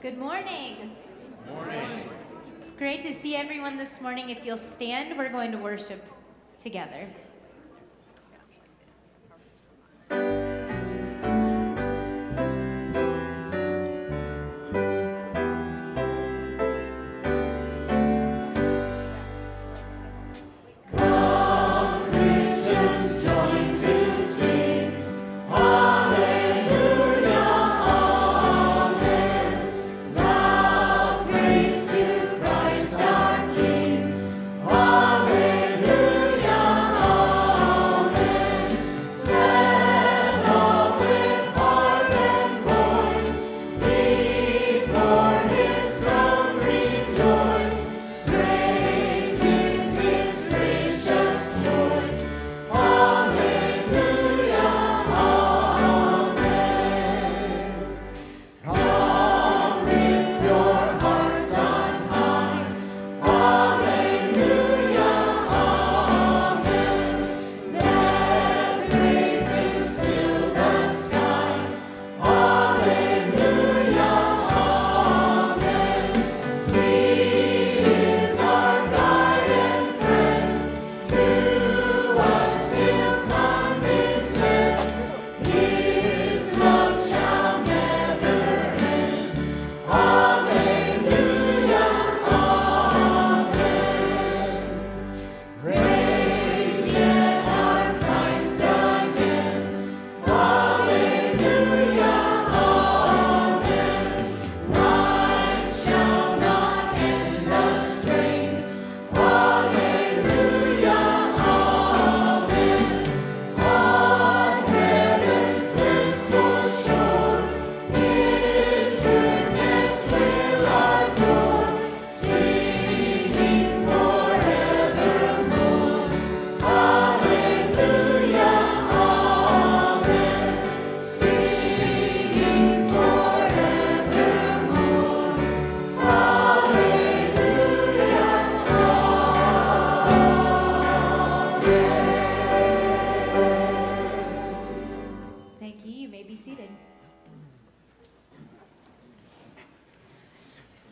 Good morning. Morning. It's great to see everyone this morning. If you'll stand, we're going to worship together.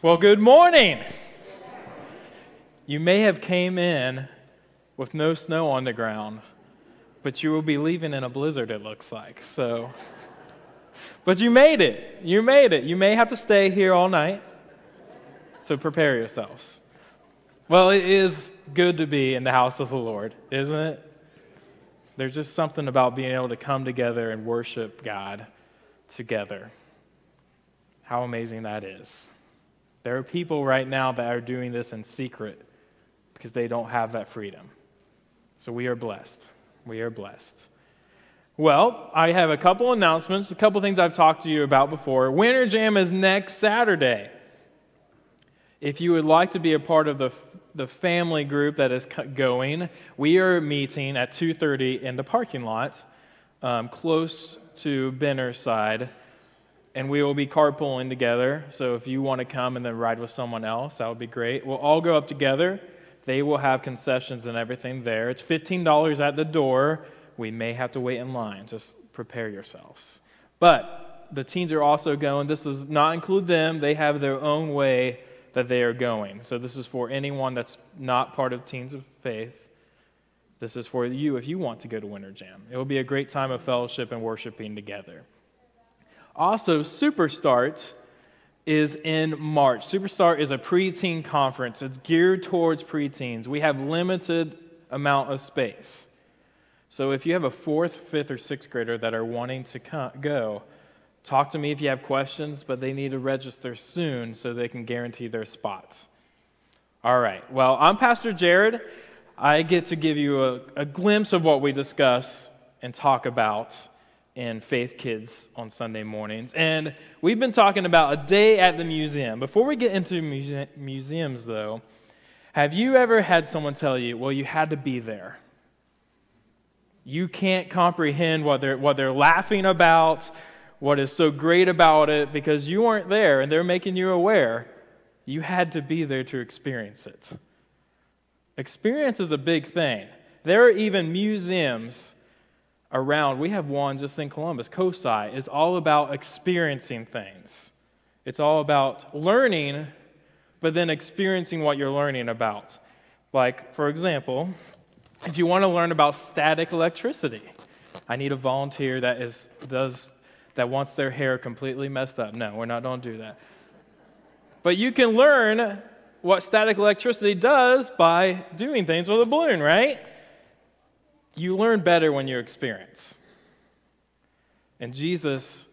Well, good morning. You may have came in with no snow on the ground, but you will be leaving in a blizzard it looks like. So But you made it. You made it. You may have to stay here all night. So prepare yourselves. Well, it is good to be in the house of the Lord, isn't it? There's just something about being able to come together and worship God together. How amazing that is. There are people right now that are doing this in secret because they don't have that freedom. So we are blessed. We are blessed. Well, I have a couple announcements, a couple things I've talked to you about before. Winter Jam is next Saturday. If you would like to be a part of the, the family group that is going, we are meeting at 2.30 in the parking lot um, close to Benner's side, and we will be carpooling together. So if you want to come and then ride with someone else, that would be great. We'll all go up together. They will have concessions and everything there. It's $15 at the door. We may have to wait in line. Just prepare yourselves. But the teens are also going. This does not include them. They have their own way that they are going. So this is for anyone that's not part of Teens of Faith. This is for you if you want to go to Winter Jam. It will be a great time of fellowship and worshiping together. Also, Superstart is in March. Superstart is a preteen conference. It's geared towards preteens. We have limited amount of space. So if you have a fourth, fifth, or sixth grader that are wanting to go, talk to me if you have questions, but they need to register soon so they can guarantee their spots. All right. Well, I'm Pastor Jared. I get to give you a, a glimpse of what we discuss and talk about in Faith Kids on Sunday mornings. And we've been talking about a day at the museum. Before we get into muse- museums, though, have you ever had someone tell you, well, you had to be there? You can't comprehend what they're, what they're laughing about, what is so great about it, because you weren't there and they're making you aware. You had to be there to experience it. Experience is a big thing. There are even museums around. We have one just in Columbus, COSI, is all about experiencing things. It's all about learning, but then experiencing what you're learning about. Like, for example, if you want to learn about static electricity, I need a volunteer that is does that wants their hair completely messed up. No, we're not going to do that. But you can learn what static electricity does by doing things with a balloon, right? You learn better when you experience. And Jesus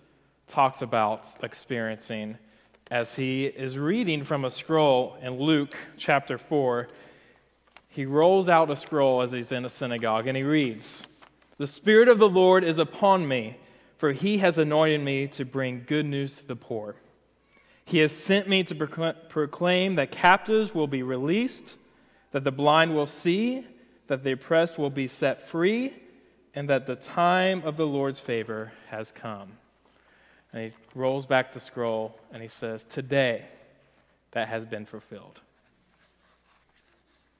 talks about experiencing as he is reading from a scroll in Luke chapter 4. He rolls out a scroll as he's in a synagogue and he reads, The Spirit of the Lord is upon me, for he has anointed me to bring good news to the poor. He has sent me to proclaim that captives will be released, that the blind will see, that the oppressed will be set free, and that the time of the Lord's favor has come. And he rolls back the scroll and he says, Today that has been fulfilled.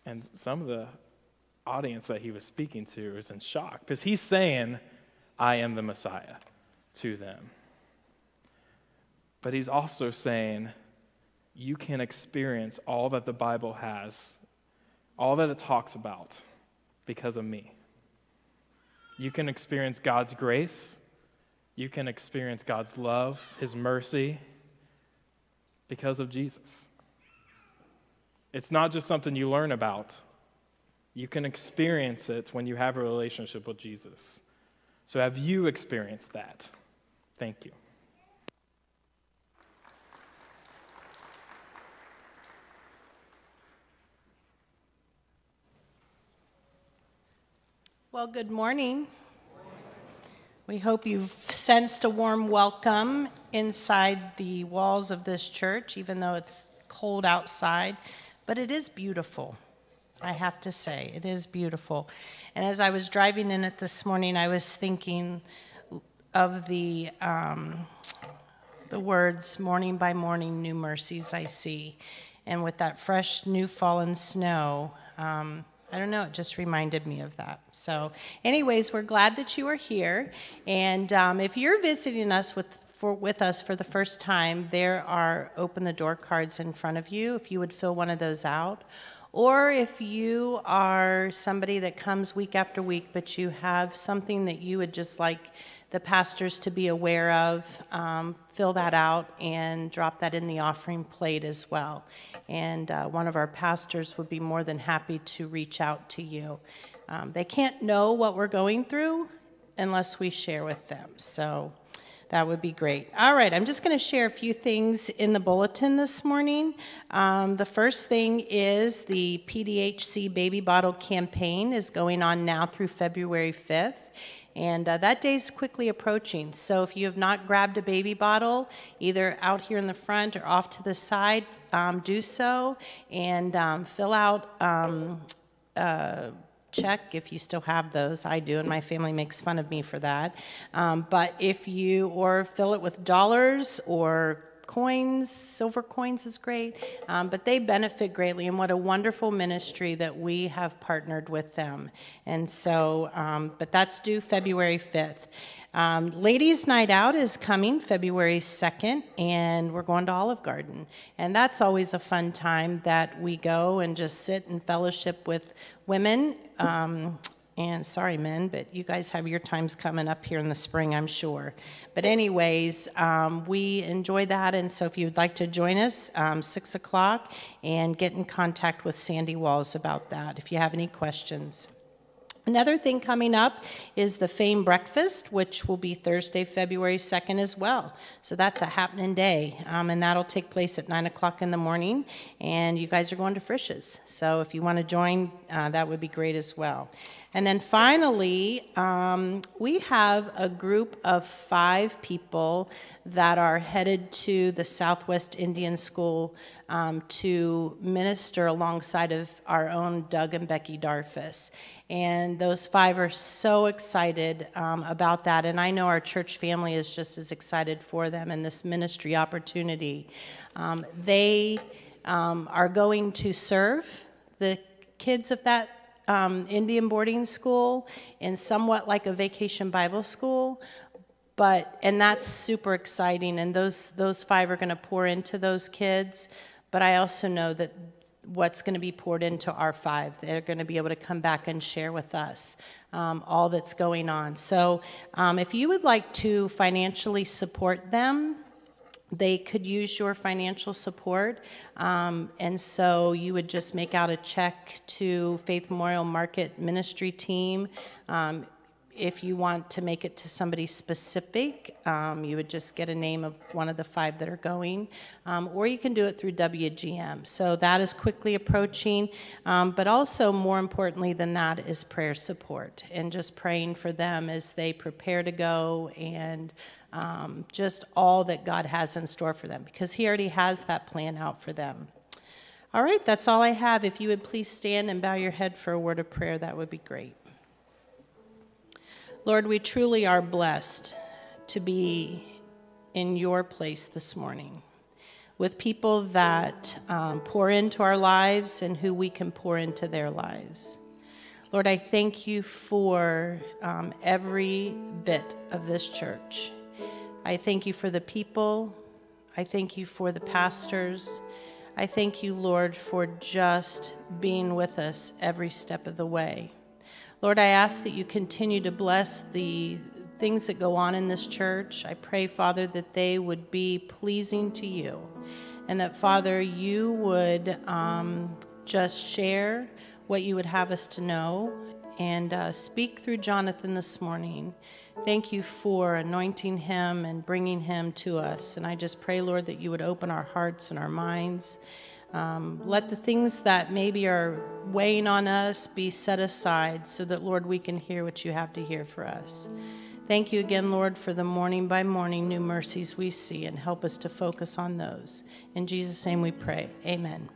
And some of the audience that he was speaking to is in shock because he's saying, I am the Messiah to them. But he's also saying, you can experience all that the Bible has, all that it talks about, because of me. You can experience God's grace. You can experience God's love, His mercy, because of Jesus. It's not just something you learn about, you can experience it when you have a relationship with Jesus. So, have you experienced that? Thank you. Well, good morning. We hope you've sensed a warm welcome inside the walls of this church, even though it's cold outside. But it is beautiful, I have to say. It is beautiful. And as I was driving in it this morning, I was thinking of the, um, the words, morning by morning, new mercies I see. And with that fresh, new fallen snow, um, I don't know, it just reminded me of that. So, anyways, we're glad that you are here. And um, if you're visiting us with, for, with us for the first time, there are open the door cards in front of you if you would fill one of those out. Or if you are somebody that comes week after week, but you have something that you would just like the pastors to be aware of, um, fill that out and drop that in the offering plate as well. And uh, one of our pastors would be more than happy to reach out to you. Um, they can't know what we're going through unless we share with them. So that would be great. All right, I'm just going to share a few things in the bulletin this morning. Um, the first thing is the PDHC baby bottle campaign is going on now through February 5th. And uh, that day is quickly approaching. So if you have not grabbed a baby bottle, either out here in the front or off to the side, um, do so and um, fill out. Um, uh, check if you still have those. I do, and my family makes fun of me for that. Um, but if you, or fill it with dollars or coins, silver coins is great, um, but they benefit greatly, and what a wonderful ministry that we have partnered with them. And so, um, but that's due February 5th. Um, Ladies' Night Out is coming February 2nd, and we're going to Olive Garden. And that's always a fun time that we go and just sit and fellowship with women um, and sorry, men, but you guys have your times coming up here in the spring, I'm sure. But, anyways, um, we enjoy that. And so, if you'd like to join us, um, 6 o'clock, and get in contact with Sandy Walls about that if you have any questions. Another thing coming up is the Fame Breakfast, which will be Thursday, February 2nd as well. So that's a happening day, um, and that'll take place at 9 o'clock in the morning. And you guys are going to Frisch's. So if you want to join, uh, that would be great as well. And then finally, um, we have a group of five people that are headed to the Southwest Indian School um, to minister alongside of our own Doug and Becky Darfus. And those five are so excited um, about that. And I know our church family is just as excited for them and this ministry opportunity. Um, they um, are going to serve the kids of that um, Indian boarding school in somewhat like a vacation Bible school, but and that's super exciting and those those five are going to pour into those kids but i also know that what's going to be poured into our five they're going to be able to come back and share with us um, all that's going on so um, if you would like to financially support them they could use your financial support. Um, and so you would just make out a check to Faith Memorial Market Ministry Team. Um, if you want to make it to somebody specific, um, you would just get a name of one of the five that are going, um, or you can do it through WGM. So that is quickly approaching, um, but also more importantly than that is prayer support and just praying for them as they prepare to go and um, just all that God has in store for them because He already has that plan out for them. All right, that's all I have. If you would please stand and bow your head for a word of prayer, that would be great. Lord, we truly are blessed to be in your place this morning with people that um, pour into our lives and who we can pour into their lives. Lord, I thank you for um, every bit of this church. I thank you for the people. I thank you for the pastors. I thank you, Lord, for just being with us every step of the way. Lord, I ask that you continue to bless the things that go on in this church. I pray, Father, that they would be pleasing to you and that, Father, you would um, just share what you would have us to know and uh, speak through Jonathan this morning. Thank you for anointing him and bringing him to us. And I just pray, Lord, that you would open our hearts and our minds um, let the things that maybe are weighing on us be set aside so that, Lord, we can hear what you have to hear for us. Thank you again, Lord, for the morning by morning new mercies we see and help us to focus on those. In Jesus' name we pray. Amen.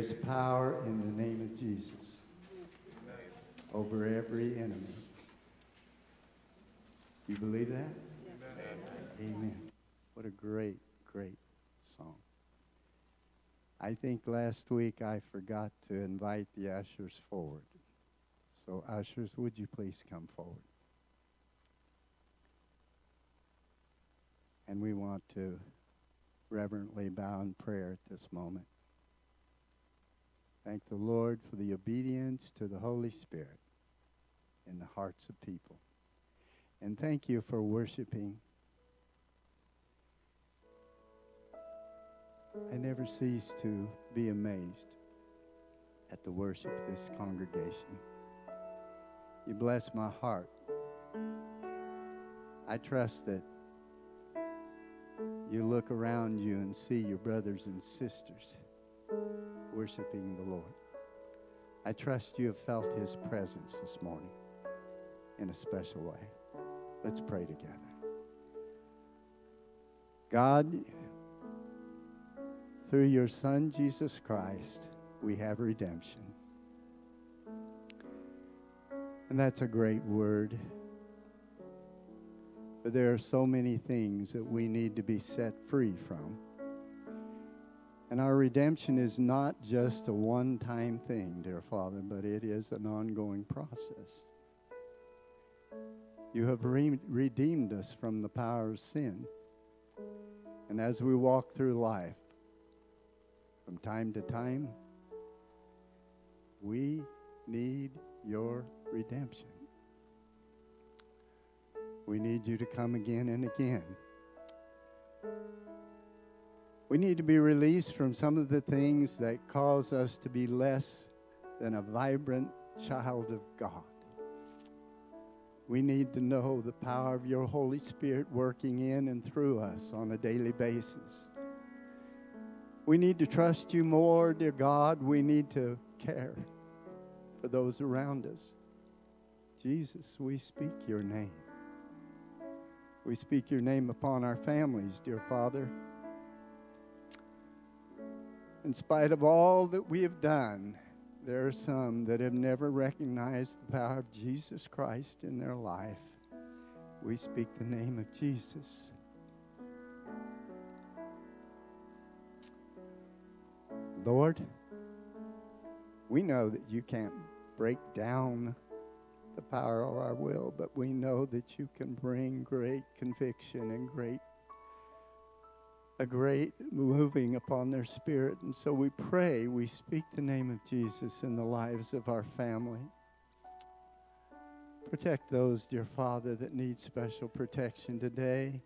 Is power in the name of Jesus over every enemy. You believe that? Amen. What a great, great song. I think last week I forgot to invite the ushers forward. So, ushers, would you please come forward? And we want to reverently bow in prayer at this moment. Thank the Lord for the obedience to the Holy Spirit in the hearts of people. And thank you for worshiping. I never cease to be amazed at the worship of this congregation. You bless my heart. I trust that you look around you and see your brothers and sisters worshiping the Lord. I trust you have felt his presence this morning in a special way. Let's pray together. God, through your Son, Jesus Christ, we have redemption. And that's a great word. But there are so many things that we need to be set free from. And our redemption is not just a one time thing, dear Father, but it is an ongoing process. You have re- redeemed us from the power of sin. And as we walk through life, from time to time, we need your redemption. We need you to come again and again. We need to be released from some of the things that cause us to be less than a vibrant child of God. We need to know the power of your Holy Spirit working in and through us on a daily basis. We need to trust you more, dear God. We need to care for those around us. Jesus, we speak your name. We speak your name upon our families, dear Father. In spite of all that we have done, there are some that have never recognized the power of Jesus Christ in their life. We speak the name of Jesus. Lord, we know that you can't break down the power of our will, but we know that you can bring great conviction and great a great moving upon their spirit. And so we pray, we speak the name of Jesus in the lives of our family. Protect those, dear Father, that need special protection today.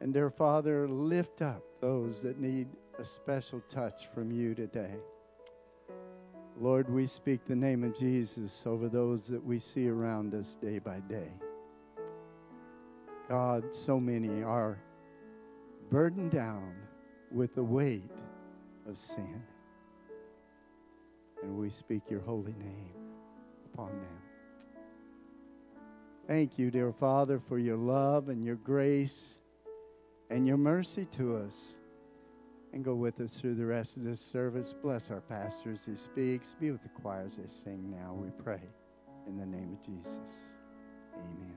And, dear Father, lift up those that need a special touch from you today. Lord, we speak the name of Jesus over those that we see around us day by day. God, so many are burdened down with the weight of sin. And we speak your holy name upon them. Thank you, dear Father, for your love and your grace and your mercy to us. And go with us through the rest of this service. Bless our pastor as he speaks. Be with the choir as they sing now, we pray. In the name of Jesus. Amen.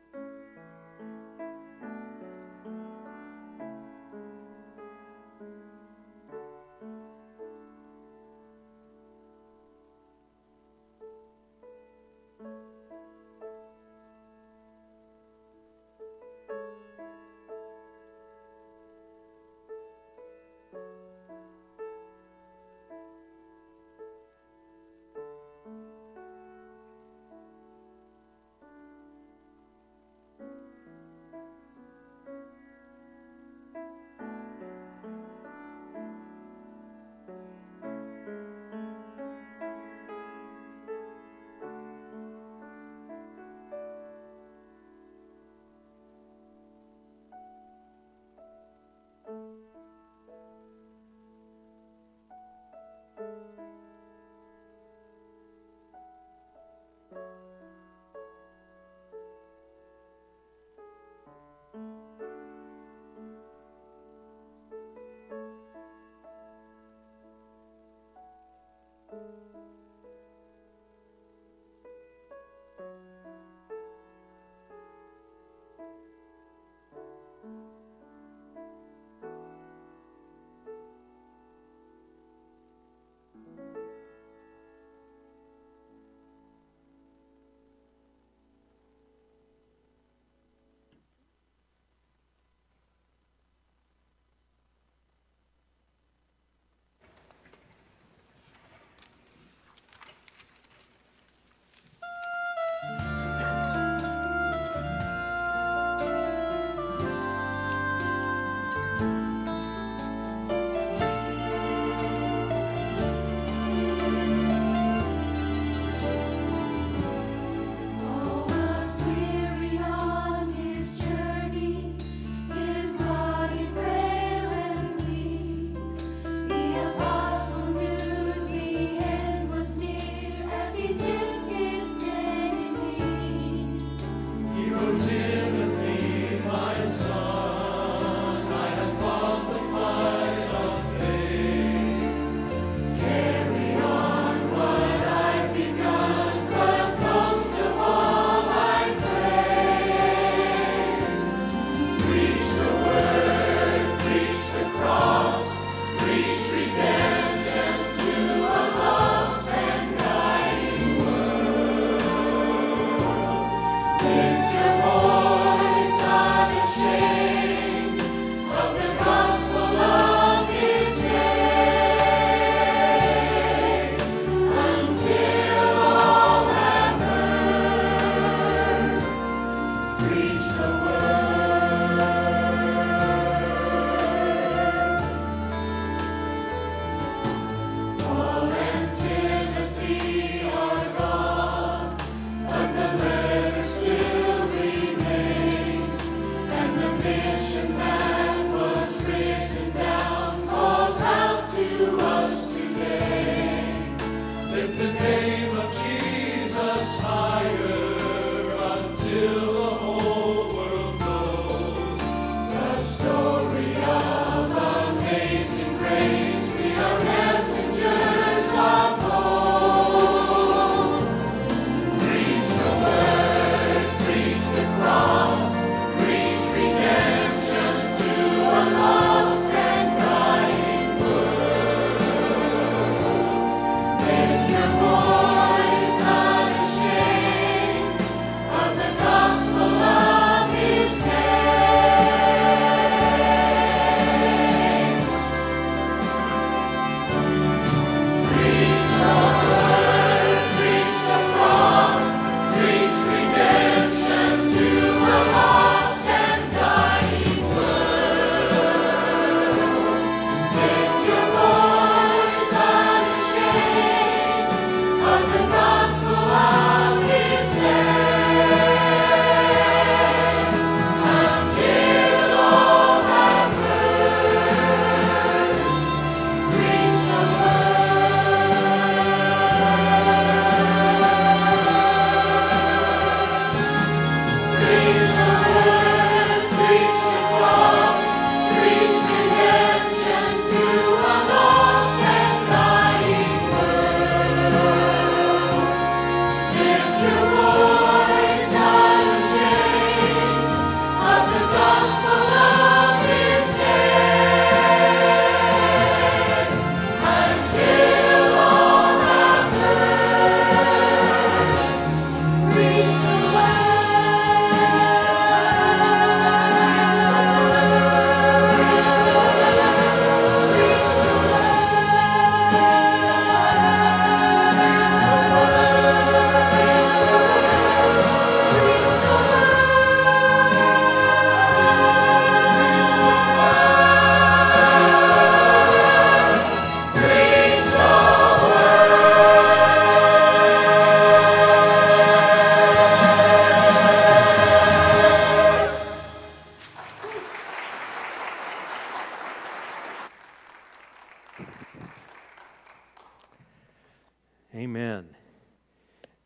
Amen.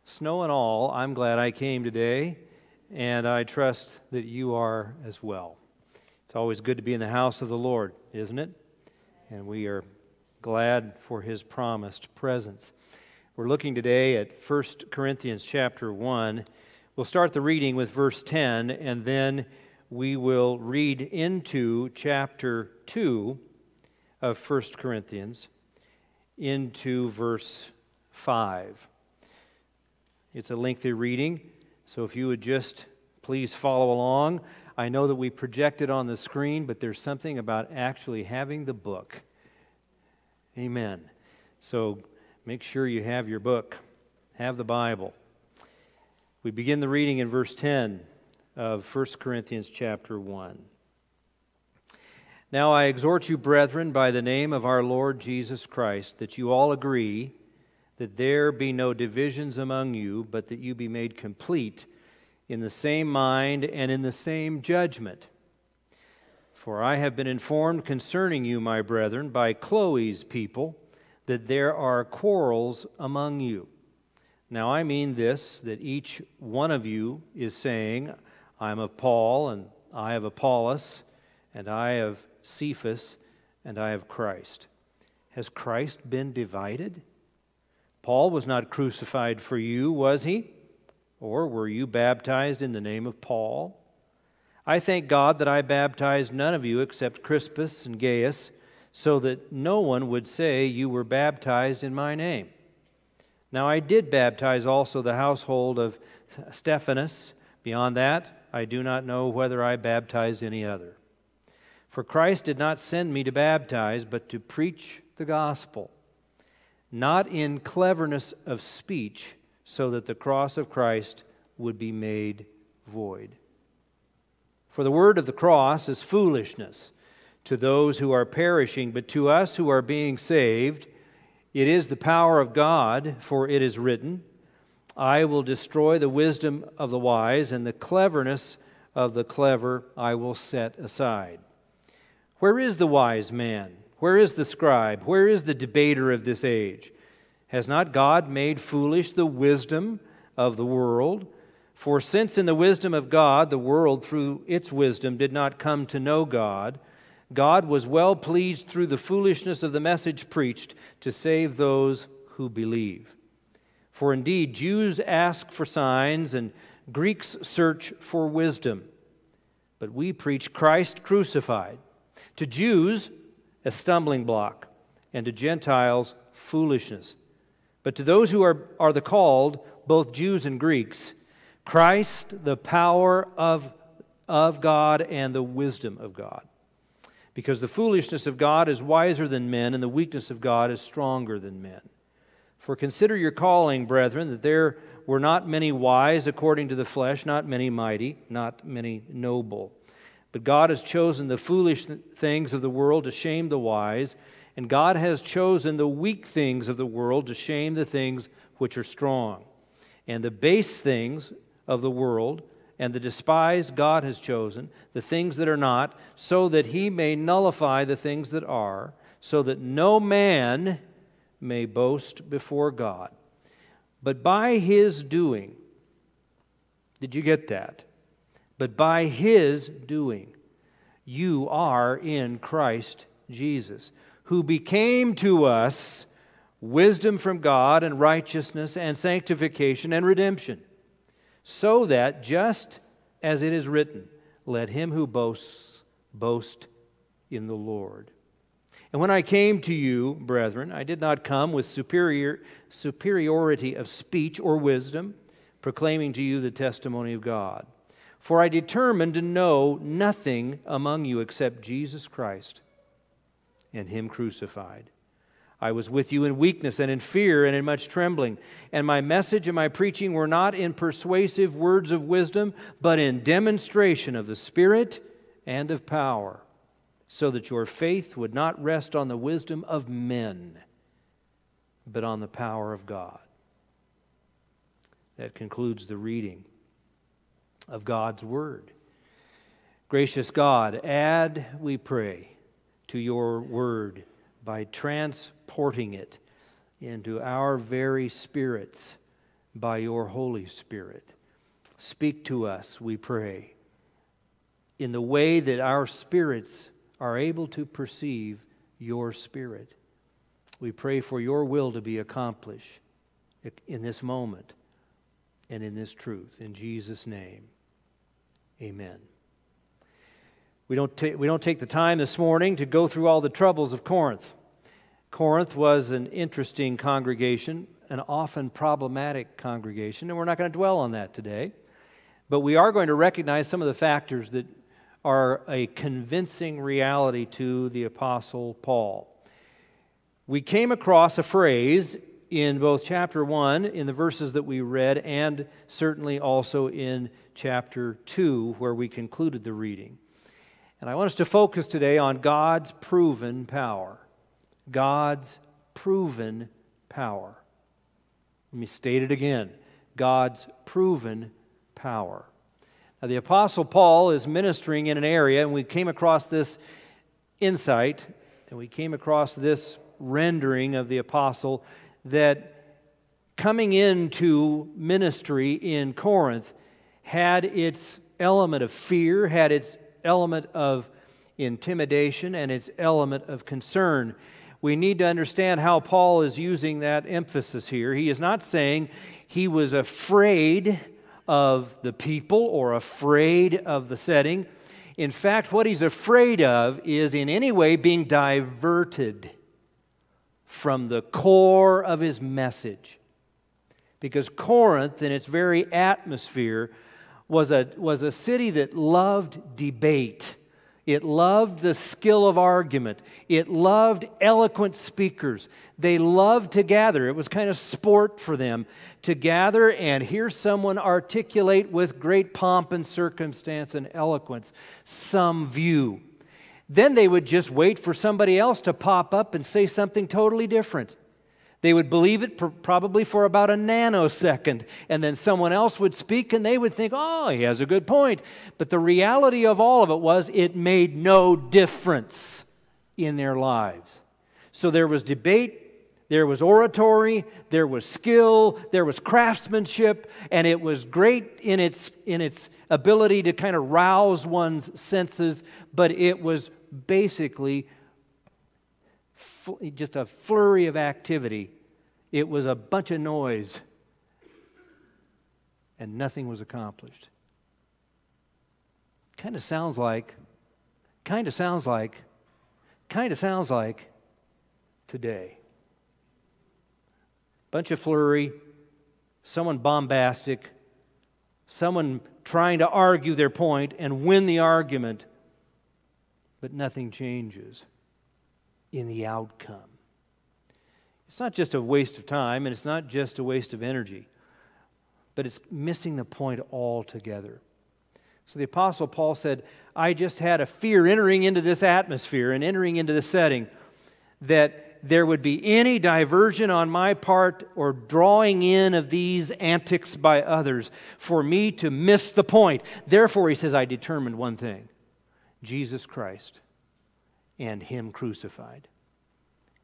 Snow and all, I'm glad I came today, and I trust that you are as well. It's always good to be in the house of the Lord, isn't it? And we are glad for his promised presence. We're looking today at 1 Corinthians chapter 1. We'll start the reading with verse 10, and then we will read into chapter 2 of 1 Corinthians, into verse 5. It's a lengthy reading, so if you would just please follow along. I know that we project it on the screen, but there's something about actually having the book. Amen. So make sure you have your book, have the Bible. We begin the reading in verse 10 of 1 Corinthians chapter 1. Now I exhort you, brethren, by the name of our Lord Jesus Christ, that you all agree that there be no divisions among you, but that you be made complete in the same mind and in the same judgment. For I have been informed concerning you, my brethren, by Chloe's people, that there are quarrels among you. Now I mean this, that each one of you is saying, I am of Paul, and I of Apollos, and I of Cephas, and I of Christ. Has Christ been divided? Paul was not crucified for you, was he? Or were you baptized in the name of Paul? I thank God that I baptized none of you except Crispus and Gaius, so that no one would say you were baptized in my name. Now I did baptize also the household of Stephanas. Beyond that, I do not know whether I baptized any other. For Christ did not send me to baptize, but to preach the gospel not in cleverness of speech, so that the cross of Christ would be made void. For the word of the cross is foolishness to those who are perishing, but to us who are being saved, it is the power of God, for it is written, I will destroy the wisdom of the wise, and the cleverness of the clever I will set aside. Where is the wise man? Where is the scribe? Where is the debater of this age? Has not God made foolish the wisdom of the world? For since in the wisdom of God, the world through its wisdom did not come to know God, God was well pleased through the foolishness of the message preached to save those who believe. For indeed, Jews ask for signs and Greeks search for wisdom. But we preach Christ crucified. To Jews, a stumbling block, and to Gentiles, foolishness. But to those who are, are the called, both Jews and Greeks, Christ, the power of, of God and the wisdom of God. Because the foolishness of God is wiser than men, and the weakness of God is stronger than men. For consider your calling, brethren, that there were not many wise according to the flesh, not many mighty, not many noble. But God has chosen the foolish things of the world to shame the wise, and God has chosen the weak things of the world to shame the things which are strong. And the base things of the world and the despised God has chosen, the things that are not, so that he may nullify the things that are, so that no man may boast before God. But by his doing, did you get that? But by his doing. You are in Christ Jesus, who became to us wisdom from God and righteousness and sanctification and redemption, so that just as it is written, let him who boasts boast in the Lord. And when I came to you, brethren, I did not come with superior, superiority of speech or wisdom, proclaiming to you the testimony of God. For I determined to know nothing among you except Jesus Christ and Him crucified. I was with you in weakness and in fear and in much trembling. And my message and my preaching were not in persuasive words of wisdom, but in demonstration of the Spirit and of power, so that your faith would not rest on the wisdom of men, but on the power of God. That concludes the reading of God's Word. Gracious God, add, we pray, to your Word by transporting it into our very spirits by your Holy Spirit. Speak to us, we pray, in the way that our spirits are able to perceive your Spirit. We pray for your will to be accomplished in this moment and in this truth. In Jesus' name, amen. We don't, ta- we don't take the time this morning to go through all the troubles of Corinth. Corinth was an interesting congregation, an often problematic congregation, and we're not going to dwell on that today. But we are going to recognize some of the factors that are a convincing reality to the Apostle Paul. We came across a phrase in both chapter 1, in the verses that we read, and certainly also in chapter 2, where we concluded the reading. And I want us to focus today on God's proven power. God's proven power. Let me state it again God's proven power. Now, the Apostle Paul is ministering in an area, and we came across this insight, and we came across this rendering of the apostle that coming into ministry in Corinth had its element of fear, had its element of intimidation, and its element of concern. We need to understand how Paul is using that emphasis here. He is not saying he was afraid of the people or afraid of the setting. In fact, what he's afraid of is in any way being diverted from the core of his message. Because Corinth, in its very atmosphere, was a, was a city that loved debate. It loved the skill of argument. It loved eloquent speakers. They loved to gather. It was kind of sport for them to gather and hear someone articulate with great pomp and circumstance and eloquence some view. Then they would just wait for somebody else to pop up and say something totally different. They would believe it pr- probably for about a nanosecond, and then someone else would speak and they would think, oh, he has a good point. But the reality of all of it was it made no difference in their lives. So there was debate, there was oratory, there was skill, there was craftsmanship, and it was great in its, in its ability to kind of rouse one's senses, but it was basically just a flurry of activity. It was a bunch of noise, and nothing was accomplished. Kind of sounds like, kind of sounds like, kind of sounds like today. Bunch of flurry, someone bombastic, someone trying to argue their point and win the argument, but nothing changes in the outcome. It's not just a waste of time and it's not just a waste of energy, but it's missing the point altogether. So the Apostle Paul said, I just had a fear entering into this atmosphere and entering into the setting that there would be any diversion on my part or drawing in of these antics by others for me to miss the point. Therefore, he says, I determined one thing Jesus Christ and Him crucified.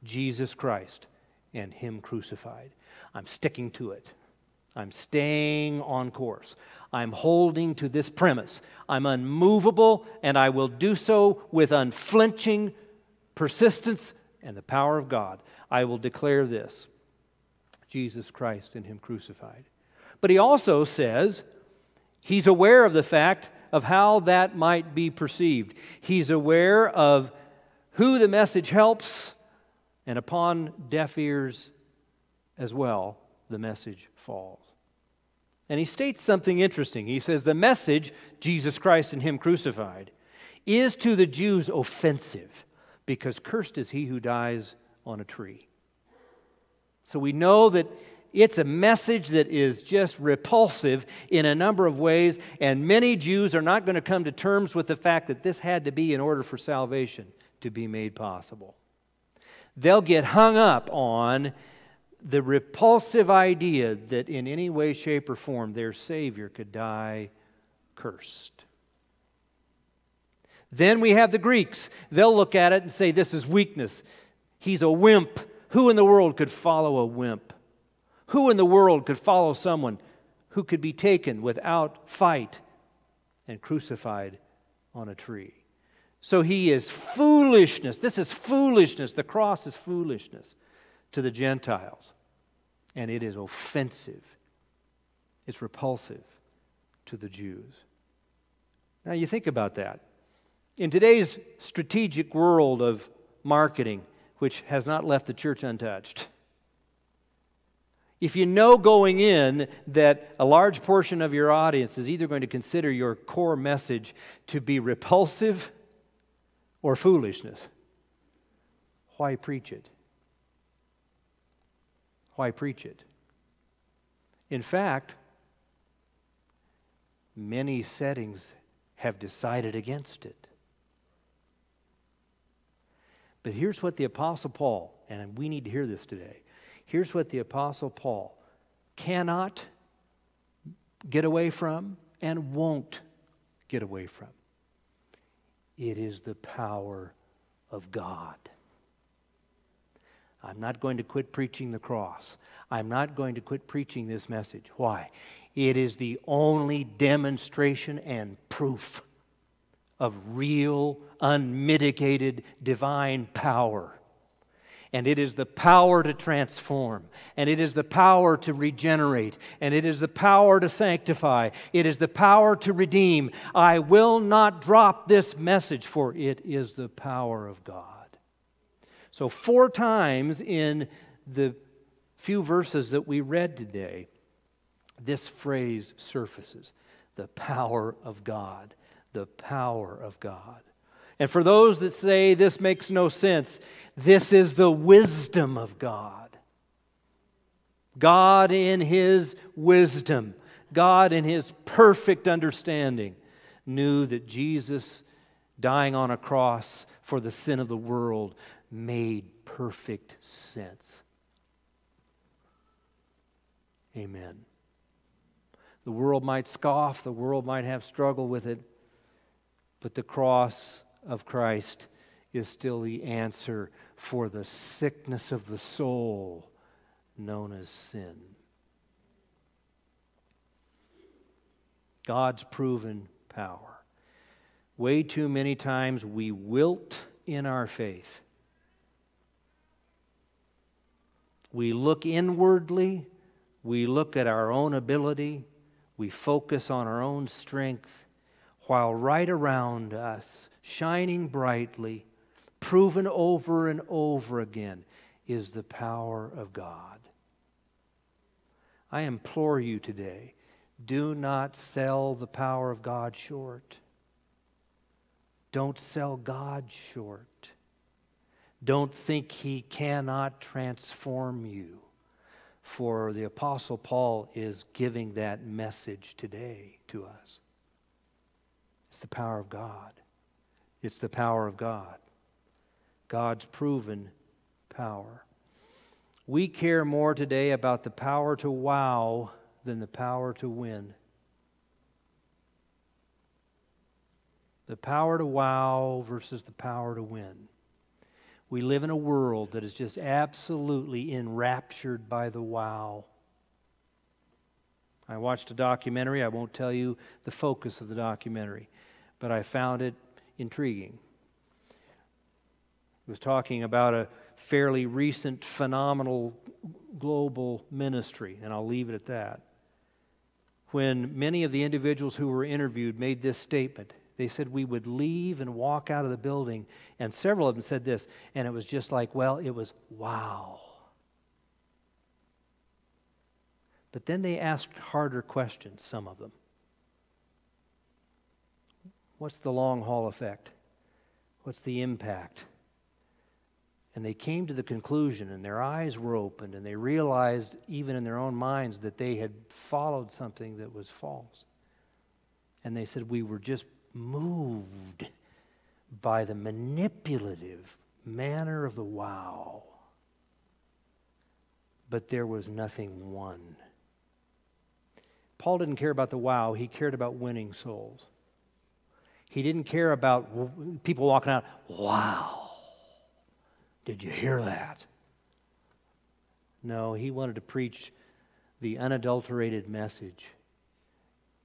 Jesus Christ and Him crucified. I'm sticking to it. I'm staying on course. I'm holding to this premise. I'm unmovable, and I will do so with unflinching persistence and the power of God, I will declare this Jesus Christ and Him crucified. But he also says he's aware of the fact of how that might be perceived. He's aware of who the message helps, and upon deaf ears as well, the message falls. And he states something interesting. He says, The message, Jesus Christ and Him crucified, is to the Jews offensive because cursed is he who dies on a tree. So we know that it's a message that is just repulsive in a number of ways, and many Jews are not going to come to terms with the fact that this had to be in order for salvation to be made possible. They'll get hung up on the repulsive idea that in any way, shape, or form their Savior could die cursed. Then we have the Greeks. They'll look at it and say, This is weakness. He's a wimp. Who in the world could follow a wimp? Who in the world could follow someone who could be taken without fight and crucified on a tree? So he is foolishness. This is foolishness. The cross is foolishness to the Gentiles. And it is offensive, it's repulsive to the Jews. Now, you think about that. In today's strategic world of marketing, which has not left the church untouched, if you know going in that a large portion of your audience is either going to consider your core message to be repulsive or foolishness, why preach it? Why preach it? In fact, many settings have decided against it. But here's what the Apostle Paul, and we need to hear this today. Here's what the Apostle Paul cannot get away from and won't get away from it is the power of God. I'm not going to quit preaching the cross. I'm not going to quit preaching this message. Why? It is the only demonstration and proof of real, unmitigated divine power. And it is the power to transform, and it is the power to regenerate, and it is the power to sanctify, it is the power to redeem. I will not drop this message, for it is the power of God. So, four times in the few verses that we read today, this phrase surfaces the power of God. The power of God. And for those that say this makes no sense, this is the wisdom of God. God, in His wisdom, God, in His perfect understanding, knew that Jesus dying on a cross for the sin of the world made perfect sense. Amen. The world might scoff, the world might have struggle with it, but the cross of Christ is still the answer for the sickness of the soul known as sin. God's proven power. Way too many times we wilt in our faith. We look inwardly, we look at our own ability, we focus on our own strength, while right around us, shining brightly, proven over and over again, is the power of God. I implore you today do not sell the power of God short. Don't sell God short. Don't think He cannot transform you. For the Apostle Paul is giving that message today to us. It's the power of God. It's the power of God. God's proven power. We care more today about the power to wow than the power to win. The power to wow versus the power to win. We live in a world that is just absolutely enraptured by the wow. I watched a documentary. I won't tell you the focus of the documentary, but I found it intriguing. It was talking about a fairly recent phenomenal global ministry, and I'll leave it at that. When many of the individuals who were interviewed made this statement, they said we would leave and walk out of the building, and several of them said this, and it was just like, well, it was wow. But then they asked harder questions, some of them. What's the long haul effect? What's the impact? And they came to the conclusion, and their eyes were opened, and they realized, even in their own minds, that they had followed something that was false. And they said, We were just moved by the manipulative manner of the wow. But there was nothing won. Paul didn't care about the wow, he cared about winning souls. He didn't care about people walking out, wow. Did you hear that? No, he wanted to preach the unadulterated message.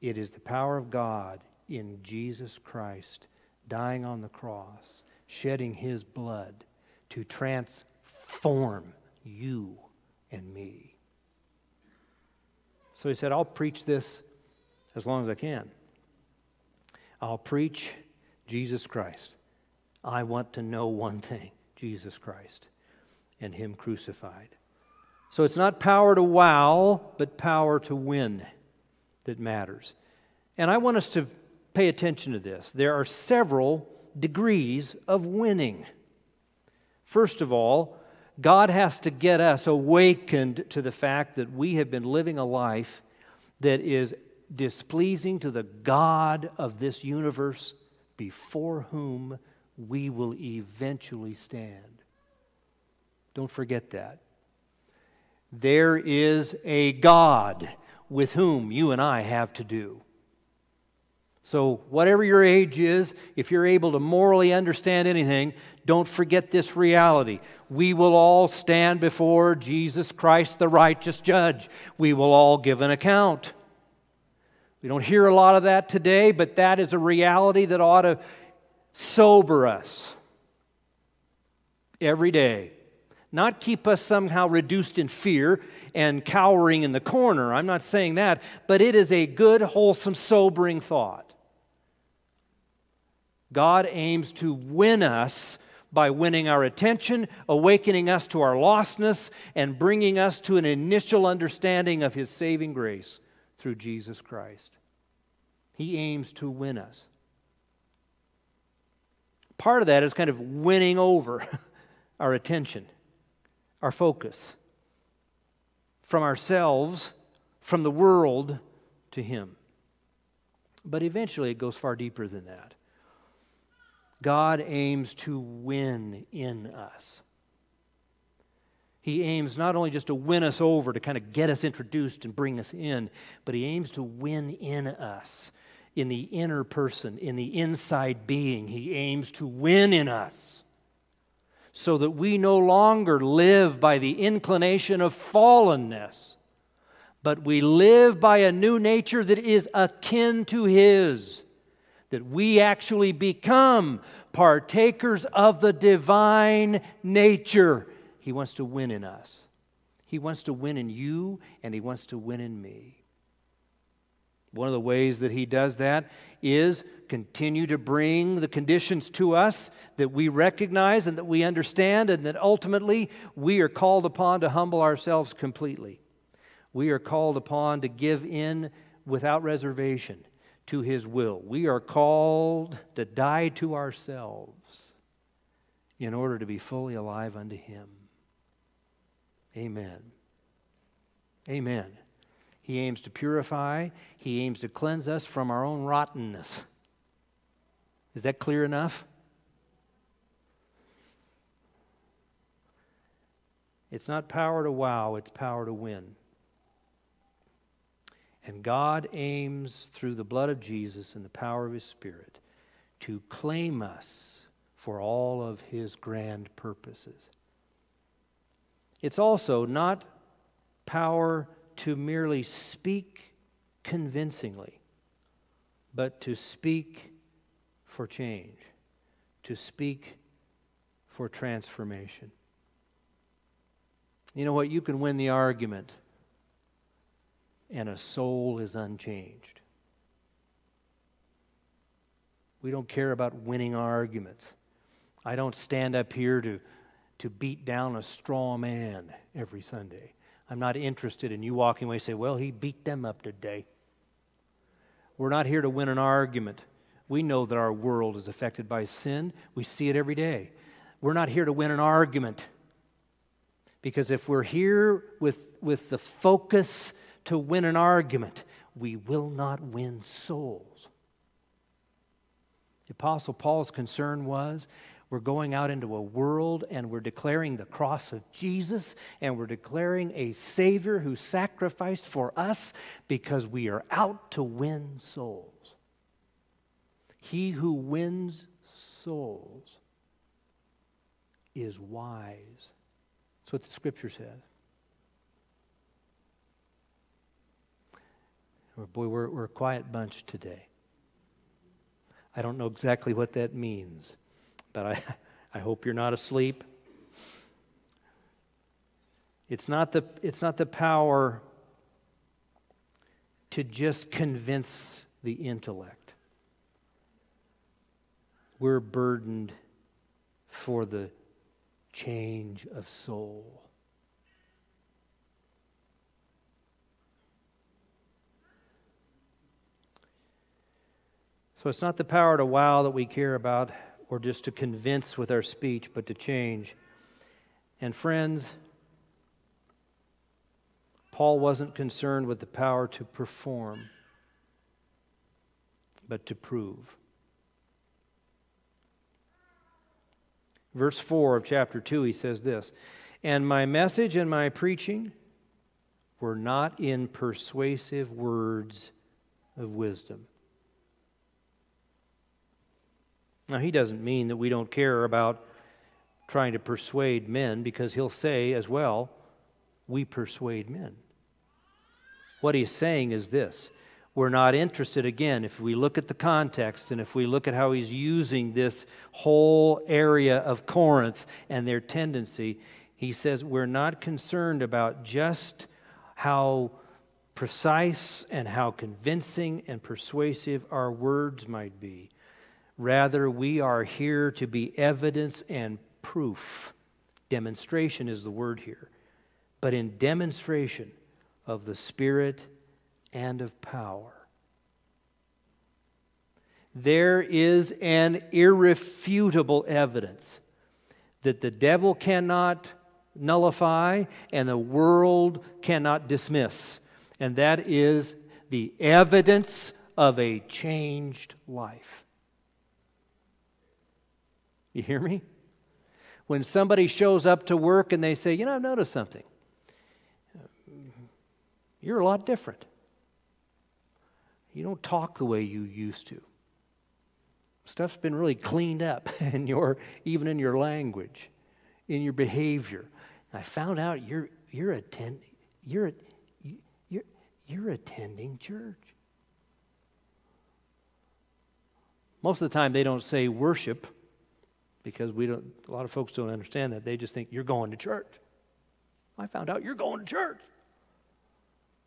It is the power of God in Jesus Christ dying on the cross, shedding his blood to transform you and me. So he said, I'll preach this as long as I can. I'll preach Jesus Christ. I want to know one thing Jesus Christ and Him crucified. So it's not power to wow, but power to win that matters. And I want us to pay attention to this. There are several degrees of winning. First of all, God has to get us awakened to the fact that we have been living a life that is displeasing to the God of this universe before whom we will eventually stand. Don't forget that. There is a God with whom you and I have to do. So, whatever your age is, if you're able to morally understand anything, don't forget this reality. We will all stand before Jesus Christ, the righteous judge. We will all give an account. We don't hear a lot of that today, but that is a reality that ought to sober us every day. Not keep us somehow reduced in fear and cowering in the corner. I'm not saying that, but it is a good, wholesome, sobering thought. God aims to win us by winning our attention, awakening us to our lostness, and bringing us to an initial understanding of His saving grace through Jesus Christ. He aims to win us. Part of that is kind of winning over our attention, our focus from ourselves, from the world to Him. But eventually it goes far deeper than that. God aims to win in us. He aims not only just to win us over, to kind of get us introduced and bring us in, but He aims to win in us, in the inner person, in the inside being. He aims to win in us so that we no longer live by the inclination of fallenness, but we live by a new nature that is akin to His that we actually become partakers of the divine nature. He wants to win in us. He wants to win in you, and He wants to win in me. One of the ways that He does that is continue to bring the conditions to us that we recognize and that we understand, and that ultimately we are called upon to humble ourselves completely. We are called upon to give in without reservation to his will. We are called to die to ourselves in order to be fully alive unto him. Amen. Amen. He aims to purify, he aims to cleanse us from our own rottenness. Is that clear enough? It's not power to wow, it's power to win. And God aims through the blood of Jesus and the power of His Spirit to claim us for all of His grand purposes. It's also not power to merely speak convincingly, but to speak for change, to speak for transformation. You know what? You can win the argument and a soul is unchanged. We don't care about winning arguments. I don't stand up here to, to beat down a straw man every Sunday. I'm not interested in you walking away and say, well, he beat them up today. We're not here to win an argument. We know that our world is affected by sin. We see it every day. We're not here to win an argument. Because if we're here with, with the focus to win an argument. We will not win souls. The Apostle Paul's concern was we're going out into a world and we're declaring the cross of Jesus and we're declaring a Savior who sacrificed for us because we are out to win souls. He who wins souls is wise. That's what the scripture says. boy, we're, we're a quiet bunch today. I don't know exactly what that means, but I, I hope you're not asleep. It's not the, it's not the power to just convince the intellect. We're burdened for the change of soul. So it's not the power to wow that we care about or just to convince with our speech, but to change. And friends, Paul wasn't concerned with the power to perform, but to prove. Verse 4 of chapter 2, he says this And my message and my preaching were not in persuasive words of wisdom Now, he doesn't mean that we don't care about trying to persuade men, because he'll say as well, we persuade men. What he's saying is this we're not interested, again, if we look at the context and if we look at how he's using this whole area of Corinth and their tendency, he says we're not concerned about just how precise and how convincing and persuasive our words might be. Rather, we are here to be evidence and proof. Demonstration is the word here. But in demonstration of the Spirit and of power. There is an irrefutable evidence that the devil cannot nullify and the world cannot dismiss, and that is the evidence of a changed life. You hear me? When somebody shows up to work and they say, You know, I've noticed something. You're a lot different. You don't talk the way you used to. Stuff's been really cleaned up in your, even in your language, in your behavior. I found out you're, you're, attend, you're, you're, you're attending church. Most of the time, they don't say worship because we don't, a lot of folks don't understand that. They just think you're going to church. I found out you're going to church.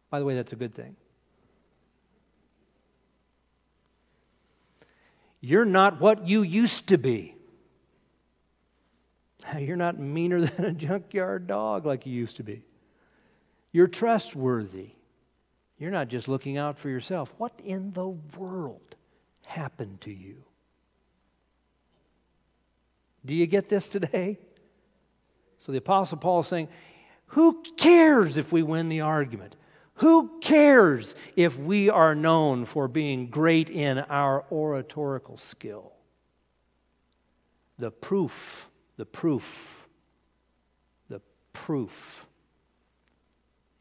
By the way, that's a good thing. You're not what you used to be. You're not meaner than a junkyard dog like you used to be. You're trustworthy. You're not just looking out for yourself. What in the world happened to you? Do you get this today? So the Apostle Paul is saying, Who cares if we win the argument? Who cares if we are known for being great in our oratorical skill? The proof, the proof, the proof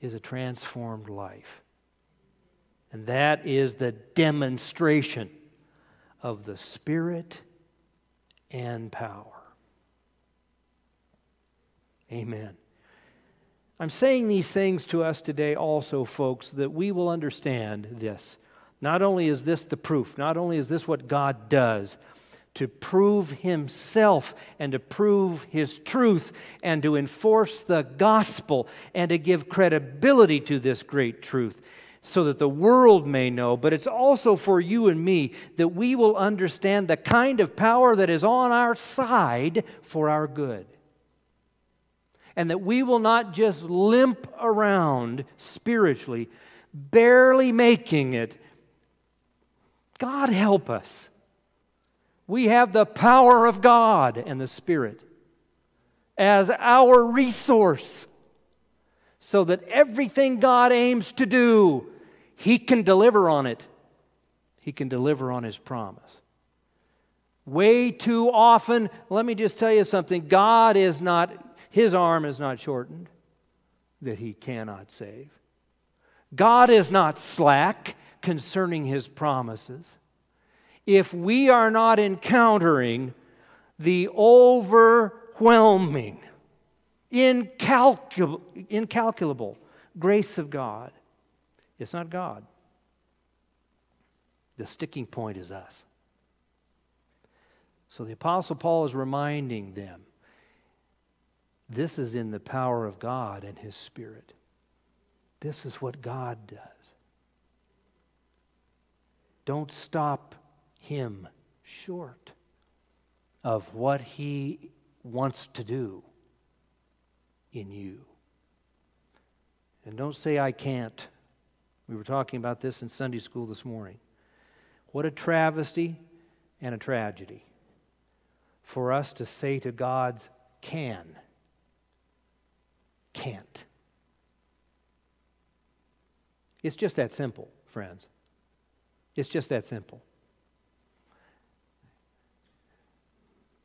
is a transformed life. And that is the demonstration of the Spirit and power. Amen. I'm saying these things to us today also, folks, that we will understand this. Not only is this the proof, not only is this what God does to prove Himself and to prove His truth and to enforce the gospel and to give credibility to this great truth so that the world may know, but it's also for you and me that we will understand the kind of power that is on our side for our good. And that we will not just limp around spiritually, barely making it. God help us. We have the power of God and the Spirit as our resource so that everything God aims to do, He can deliver on it. He can deliver on His promise. Way too often, let me just tell you something God is not, His arm is not shortened that He cannot save. God is not slack concerning His promises. If we are not encountering the overwhelming, incalculable, incalculable grace of God. It's not God. The sticking point is us. So the Apostle Paul is reminding them this is in the power of God and His Spirit. This is what God does. Don't stop Him short of what He wants to do in you. And don't say, I can't. We were talking about this in Sunday school this morning. What a travesty and a tragedy for us to say to God's can, can't. It's just that simple, friends. It's just that simple.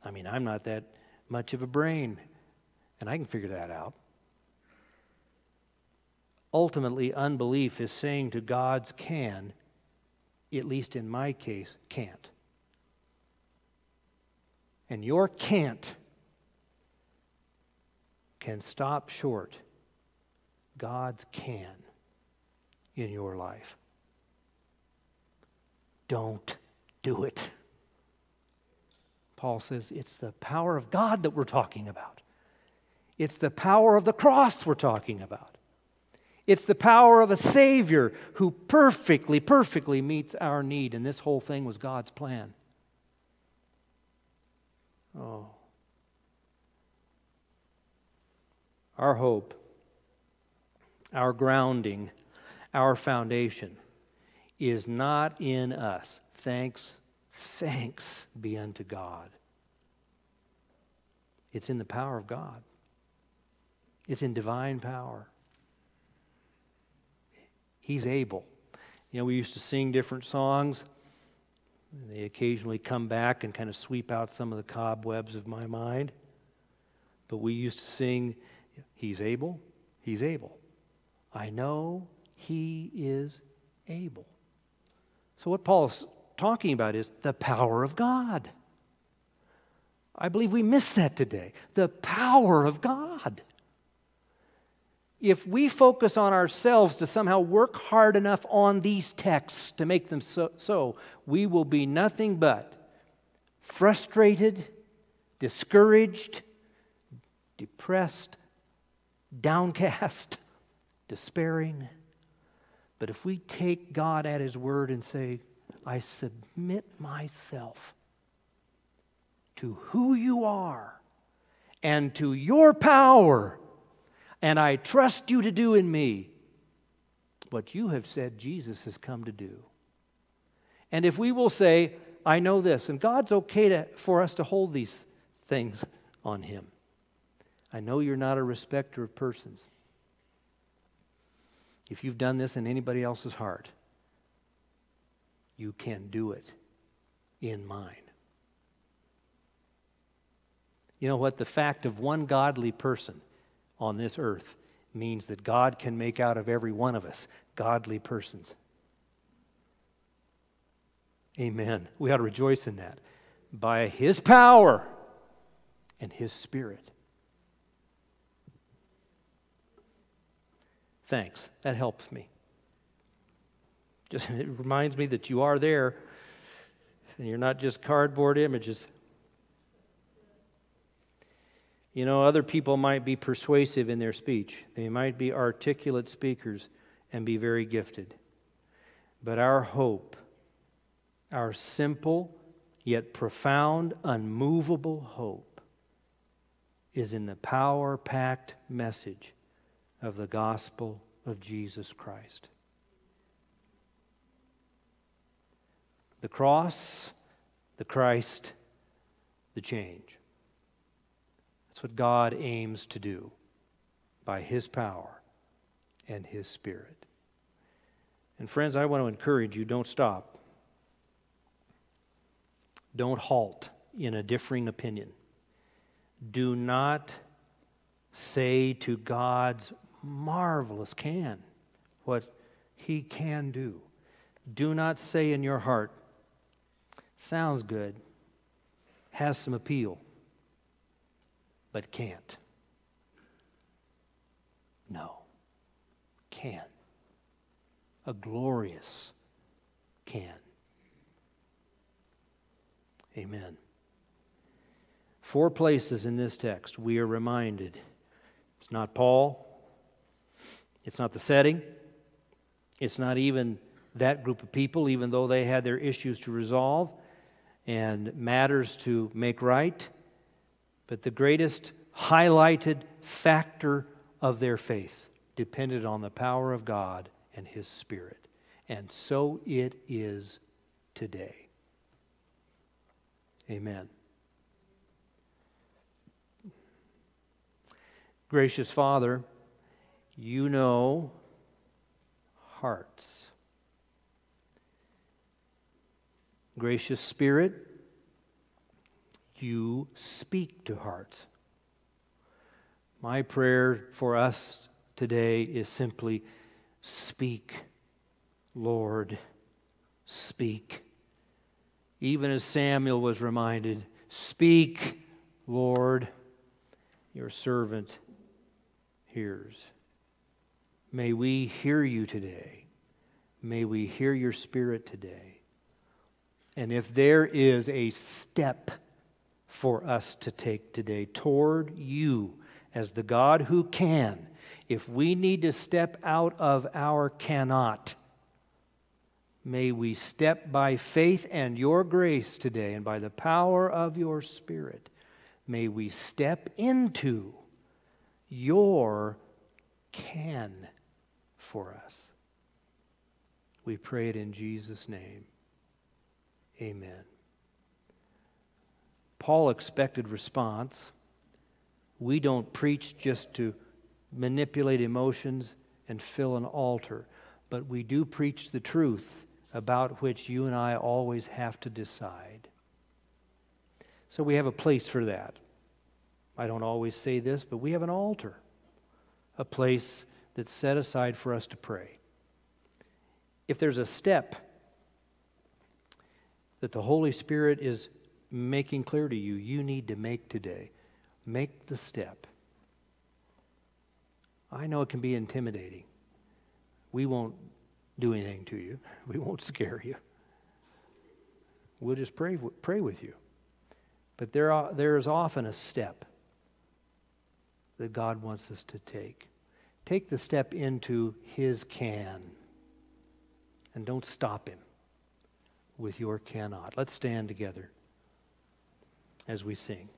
I mean, I'm not that much of a brain, and I can figure that out. Ultimately, unbelief is saying to God's can, at least in my case, can't. And your can't can stop short God's can in your life. Don't do it. Paul says it's the power of God that we're talking about. It's the power of the cross we're talking about. It's the power of a Savior who perfectly, perfectly meets our need. And this whole thing was God's plan. Oh. Our hope, our grounding, our foundation is not in us. Thanks, thanks be unto God. It's in the power of God, it's in divine power. He's able. You know, we used to sing different songs. They occasionally come back and kind of sweep out some of the cobwebs of my mind. But we used to sing, He's able, He's able. I know He is able. So, what Paul's talking about is the power of God. I believe we miss that today. The power of God if we focus on ourselves to somehow work hard enough on these texts to make them so, so, we will be nothing but frustrated, discouraged, depressed, downcast, despairing. But if we take God at His word and say, I submit myself to who you are and to your power and I trust you to do in me what you have said Jesus has come to do. And if we will say, I know this, and God's okay to, for us to hold these things on Him. I know you're not a respecter of persons. If you've done this in anybody else's heart, you can do it in mine. You know what? The fact of one godly person on this earth means that God can make out of every one of us godly persons. Amen. We ought to rejoice in that. By His power and His Spirit. Thanks. That helps me. Just it reminds me that you are there and you're not just cardboard images. You know, other people might be persuasive in their speech, they might be articulate speakers and be very gifted. But our hope, our simple yet profound, unmovable hope, is in the power packed message of the gospel of Jesus Christ. The cross, the Christ, the change. That's what God aims to do by His power and His Spirit. And friends, I want to encourage you don't stop. Don't halt in a differing opinion. Do not say to God's marvelous can what He can do. Do not say in your heart, sounds good, has some appeal but can't. No, can. A glorious can. Amen. Four places in this text we are reminded it's not Paul, it's not the setting, it's not even that group of people, even though they had their issues to resolve and matters to make right. But the greatest highlighted factor of their faith depended on the power of God and His Spirit. And so it is today. Amen. Gracious Father, you know hearts. Gracious Spirit, you speak to hearts. My prayer for us today is simply speak, Lord, speak. Even as Samuel was reminded, speak, Lord, your servant hears. May we hear you today. May we hear your spirit today. And if there is a step for us to take today toward you as the God who can, if we need to step out of our cannot, may we step by faith and your grace today and by the power of your Spirit, may we step into your can for us. We pray it in Jesus' name. Amen. Paul expected response. We don't preach just to manipulate emotions and fill an altar, but we do preach the truth about which you and I always have to decide. So we have a place for that. I don't always say this, but we have an altar, a place that's set aside for us to pray. If there's a step that the Holy Spirit is making clear to you, you need to make today, make the step. I know it can be intimidating. We won't do anything to you, we won't scare you. We'll just pray, pray with you. But there, are, there is often a step that God wants us to take. Take the step into His can and don't stop Him with your cannot. Let's stand together as we sing.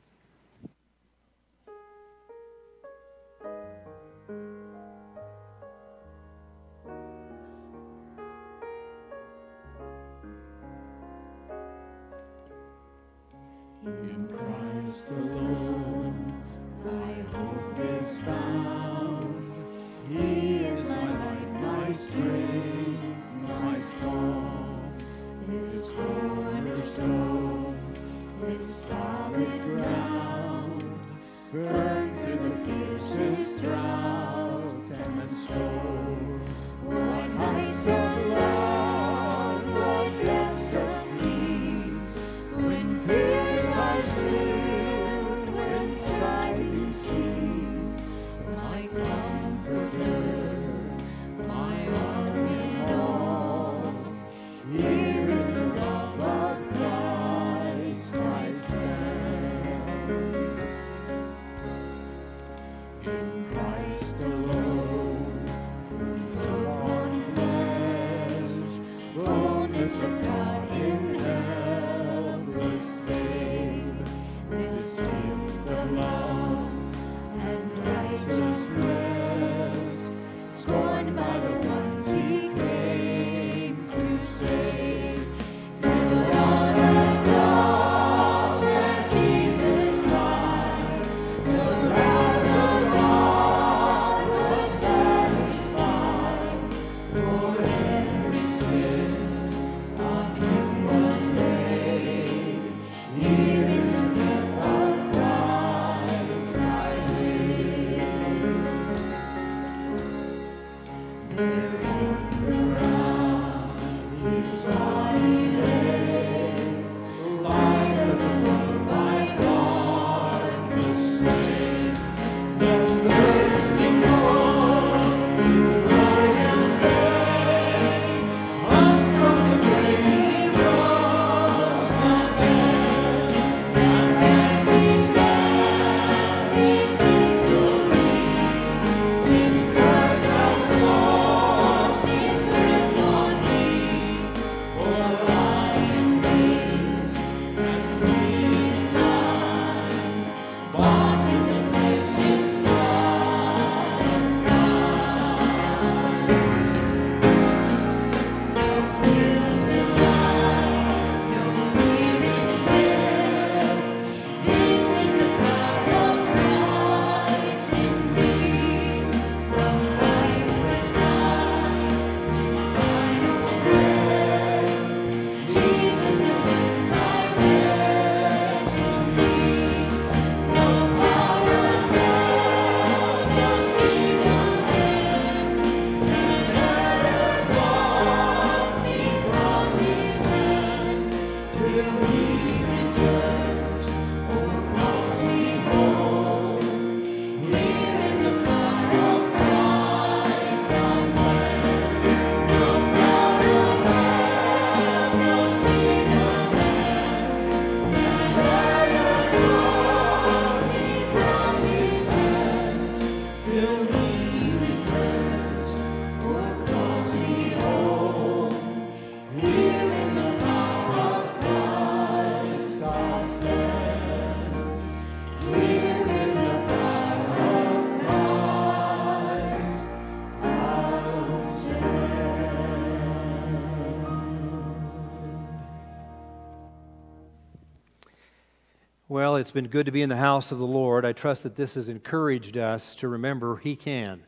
Well, it's been good to be in the house of the Lord. I trust that this has encouraged us to remember He can.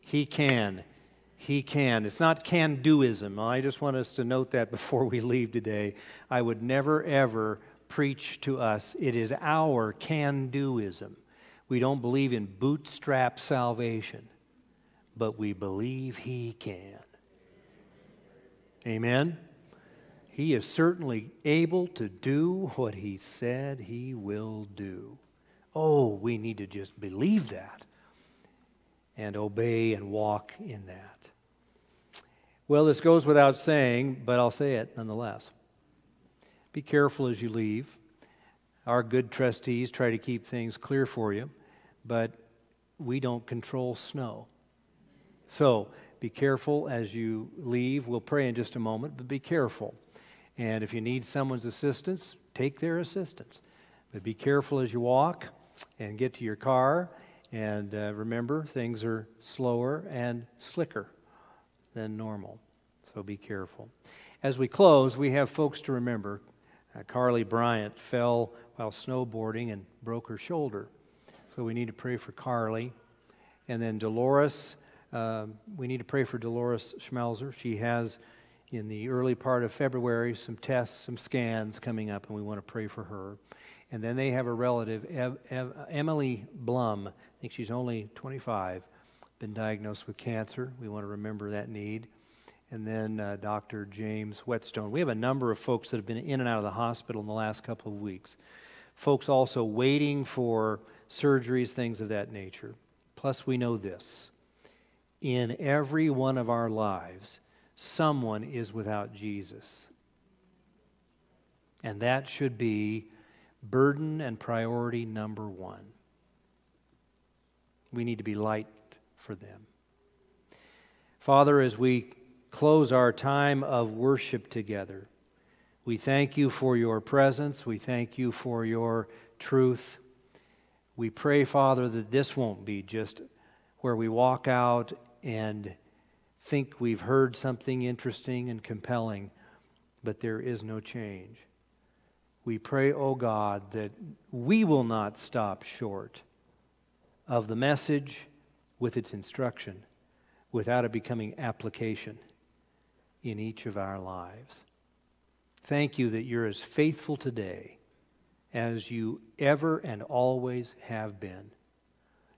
He can. He can. It's not can doism. I just want us to note that before we leave today. I would never, ever preach to us. It is our can doism. We don't believe in bootstrap salvation, but we believe He can. Amen? He is certainly able to do what He said He will do. Oh, we need to just believe that and obey and walk in that. Well, this goes without saying, but I'll say it nonetheless. Be careful as you leave. Our good trustees try to keep things clear for you, but we don't control snow. So be careful as you leave. We'll pray in just a moment, but be careful. And if you need someone's assistance, take their assistance. But be careful as you walk and get to your car. And uh, remember, things are slower and slicker than normal. So be careful. As we close, we have folks to remember. Uh, Carly Bryant fell while snowboarding and broke her shoulder. So we need to pray for Carly. And then Dolores, uh, we need to pray for Dolores Schmelzer. She has, in the early part of February, some tests, some scans coming up, and we want to pray for her. And then they have a relative, Ev, Ev, Emily Blum. I think she's only 25, been diagnosed with cancer. We want to remember that need and then uh, Dr. James Whetstone. We have a number of folks that have been in and out of the hospital in the last couple of weeks. Folks also waiting for surgeries, things of that nature. Plus, we know this in every one of our lives, someone is without Jesus. And that should be burden and priority number one. We need to be light for them. Father, as we close our time of worship together. We thank you for your presence. We thank you for your truth. We pray, Father, that this won't be just where we walk out and think we've heard something interesting and compelling, but there is no change. We pray, O oh God, that we will not stop short of the message with its instruction without it becoming application in each of our lives. Thank you that you're as faithful today as you ever and always have been.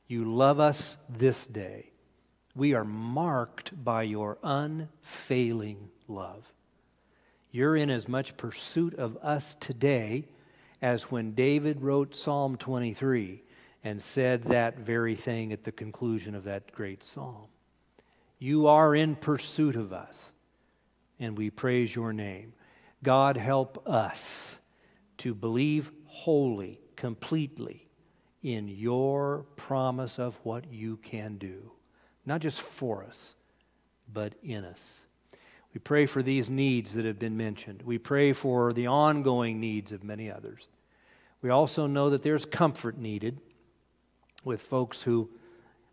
You love us this day. We are marked by your unfailing love. You're in as much pursuit of us today as when David wrote Psalm 23 and said that very thing at the conclusion of that great psalm. You are in pursuit of us and we praise your name. God, help us to believe wholly, completely in your promise of what you can do, not just for us, but in us. We pray for these needs that have been mentioned. We pray for the ongoing needs of many others. We also know that there's comfort needed with folks who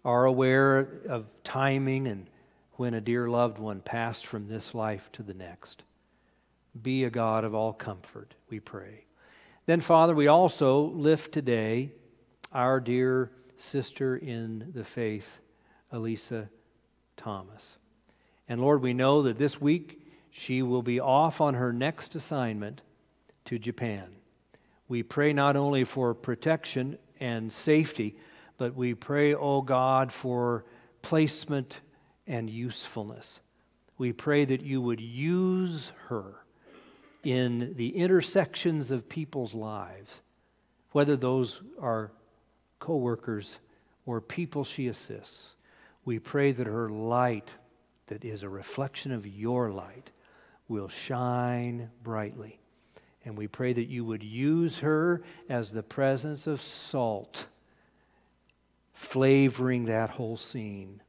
are aware of timing and when a dear loved one passed from this life to the next. Be a God of all comfort, we pray. Then, Father, we also lift today our dear sister in the faith, Elisa Thomas. And Lord, we know that this week she will be off on her next assignment to Japan. We pray not only for protection and safety, but we pray, oh God, for placement and usefulness. We pray that you would use her in the intersections of people's lives, whether those are coworkers or people she assists. We pray that her light, that is a reflection of your light, will shine brightly. And we pray that you would use her as the presence of salt, flavoring that whole scene.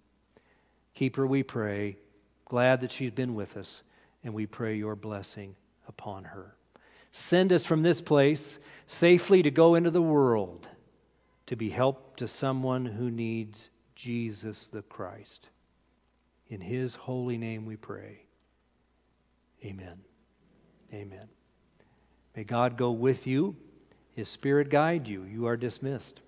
Keep her, we pray. Glad that she's been with us, and we pray your blessing upon her. Send us from this place safely to go into the world to be help to someone who needs Jesus the Christ. In his holy name we pray. Amen. Amen. May God go with you His Spirit guide you. You are dismissed.